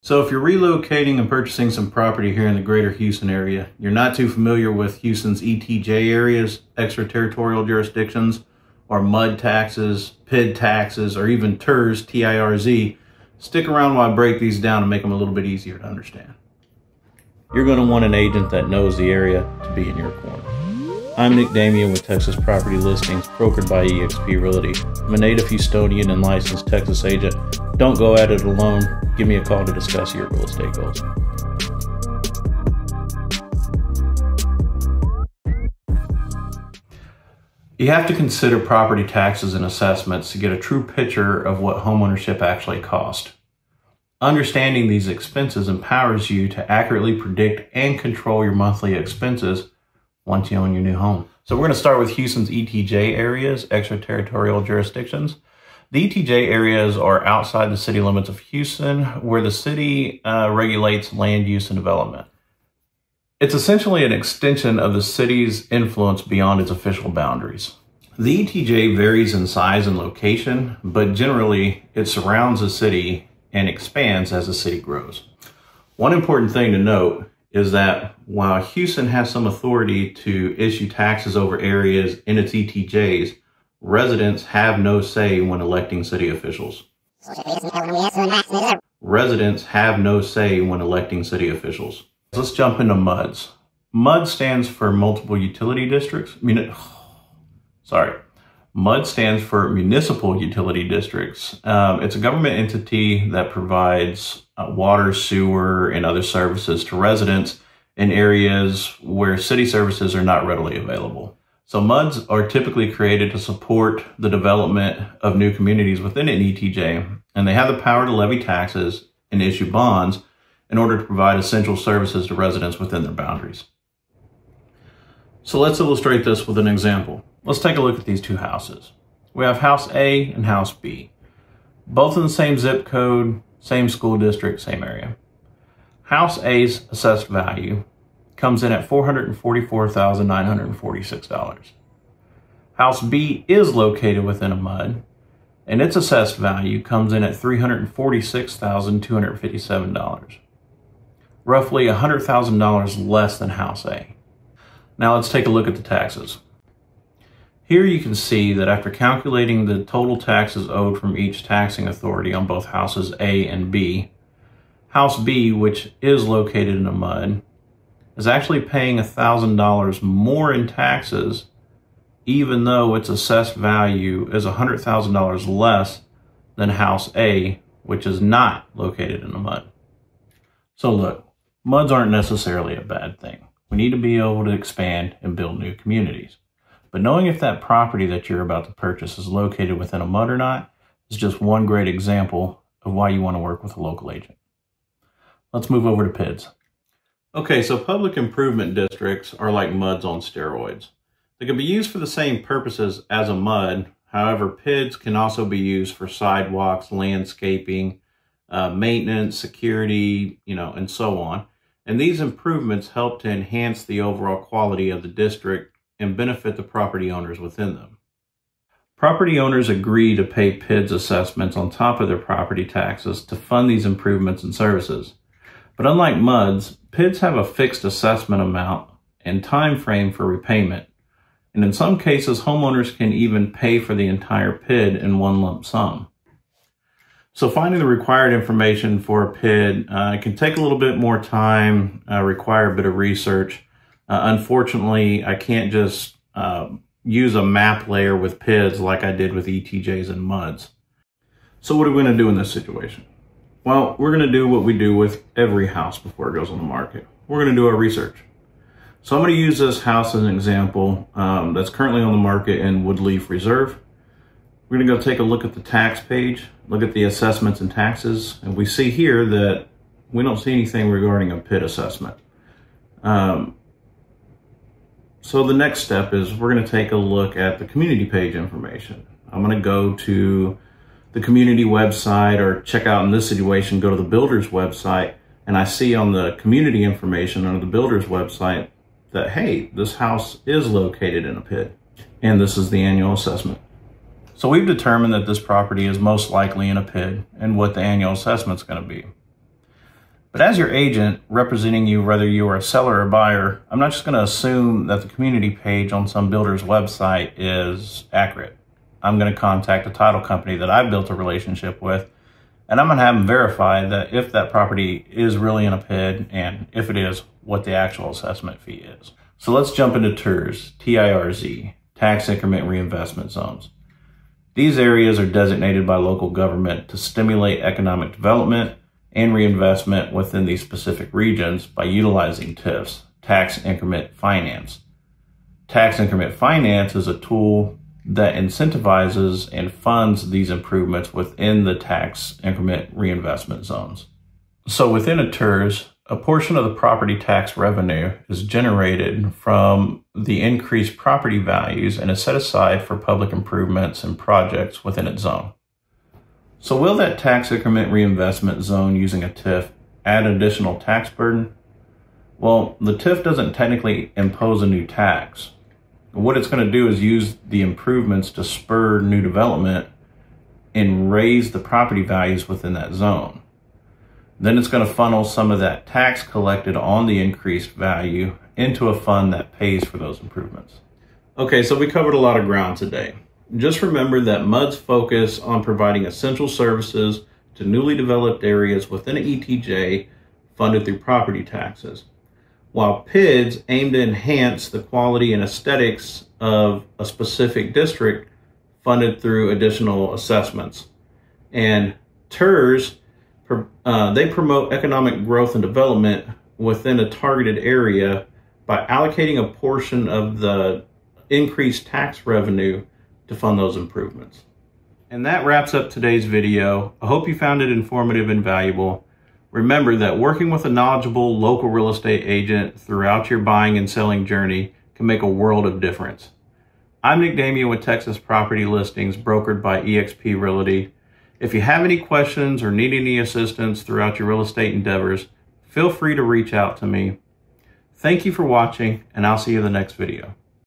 So if you're relocating and purchasing some property here in the greater Houston area, you're not too familiar with Houston's ETJ areas, extraterritorial jurisdictions, or MUD taxes, PID taxes, or even TIRZ, T-I-R-Z, stick around while I break these down and make them a little bit easier to understand. You're going to want an agent that knows the area to be in your corner. I'm Nick Damian with Texas Property Listings, brokered by eXp Realty. I'm a native Houstonian and licensed Texas agent. Don't go at it alone. Give me a call to discuss your real estate goals. You have to consider property taxes and assessments to get a true picture of what homeownership actually costs. Understanding these expenses empowers you to accurately predict and control your monthly expenses once you own your new home. So we're going to start with Houston's ETJ areas, extraterritorial jurisdictions. The ETJ areas are outside the city limits of Houston, where the city uh, regulates land use and development. It's essentially an extension of the city's influence beyond its official boundaries. The ETJ varies in size and location, but generally it surrounds the city and expands as the city grows. One important thing to note is that while Houston has some authority to issue taxes over areas in its ETJs, residents have no say when electing city officials. Residents have no say when electing city officials. Let's jump into MUDs. MUD stands for multiple utility districts. I mean, sorry. MUD stands for Municipal Utility Districts. Um, it's a government entity that provides uh, water, sewer, and other services to residents in areas where city services are not readily available. So MUDs are typically created to support the development of new communities within an ETJ, and they have the power to levy taxes and issue bonds in order to provide essential services to residents within their boundaries. So let's illustrate this with an example. Let's take a look at these two houses. We have house A and house B, both in the same zip code, same school district, same area. House A's assessed value comes in at $444,946. House B is located within a MUD, and its assessed value comes in at $346,257, roughly $100,000 less than House A. Now let's take a look at the taxes. Here you can see that after calculating the total taxes owed from each taxing authority on both houses A and B, House B, which is located in a MUD, is actually paying $1,000 more in taxes even though its assessed value is $100,000 less than House A, which is not located in a MUD. So look, MUDs aren't necessarily a bad thing. We need to be able to expand and build new communities. But knowing if that property that you're about to purchase is located within a MUD or not is just one great example of why you want to work with a local agent. Let's move over to PIDs. Okay, so public improvement districts are like MUDs on steroids. They can be used for the same purposes as a MUD. However, PIDs can also be used for sidewalks, landscaping, uh, maintenance, security, you know, and so on. And these improvements help to enhance the overall quality of the district and benefit the property owners within them. Property owners agree to pay PIDS assessments on top of their property taxes to fund these improvements and services. But unlike MUDs, PIDs have a fixed assessment amount and time frame for repayment. And in some cases, homeowners can even pay for the entire PID in one lump sum. So finding the required information for a PID uh, can take a little bit more time, uh, require a bit of research, uh, unfortunately, I can't just uh, use a map layer with PIDs like I did with ETJs and MUDs. So what are we going to do in this situation? Well, we're going to do what we do with every house before it goes on the market. We're going to do our research. So I'm going to use this house as an example um, that's currently on the market in Woodleaf Reserve. We're going to go take a look at the tax page, look at the assessments and taxes, and we see here that we don't see anything regarding a PID assessment. Um, so the next step is we're going to take a look at the community page information. I'm going to go to the community website or check out in this situation, go to the builder's website and I see on the community information under the builder's website that, hey, this house is located in a PID and this is the annual assessment. So we've determined that this property is most likely in a PID and what the annual assessment is going to be. But as your agent representing you, whether you are a seller or buyer, I'm not just going to assume that the community page on some builder's website is accurate. I'm going to contact a title company that I've built a relationship with, and I'm going to have them verify that if that property is really in a PID, and if it is, what the actual assessment fee is. So let's jump into TIRZ, T-I-R-Z, Tax Increment Reinvestment Zones. These areas are designated by local government to stimulate economic development and reinvestment within these specific regions by utilizing TIFs, tax increment finance. Tax increment finance is a tool that incentivizes and funds these improvements within the tax increment reinvestment zones. So within a TIRZ, a portion of the property tax revenue is generated from the increased property values and is set aside for public improvements and projects within its zone. So will that tax increment reinvestment zone using a TIF add additional tax burden? Well, the TIF doesn't technically impose a new tax. What it's going to do is use the improvements to spur new development and raise the property values within that zone. Then it's going to funnel some of that tax collected on the increased value into a fund that pays for those improvements. Okay, so we covered a lot of ground today. Just remember that MUD's focus on providing essential services to newly developed areas within ETJ funded through property taxes, while PIDs aim to enhance the quality and aesthetics of a specific district funded through additional assessments. And TIRZ, uh, they promote economic growth and development within a targeted area by allocating a portion of the increased tax revenue to fund those improvements. And that wraps up today's video. I hope you found it informative and valuable. Remember that working with a knowledgeable local real estate agent throughout your buying and selling journey can make a world of difference. I'm Nick Damian with Texas Property Listings, brokered by eXp Realty. If you have any questions or need any assistance throughout your real estate endeavors, feel free to reach out to me. Thank you for watching, and I'll see you in the next video.